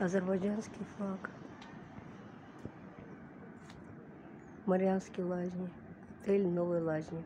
азербайджанский флаг. Марианские лазни. Отель Новые Лазни.